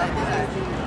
like this.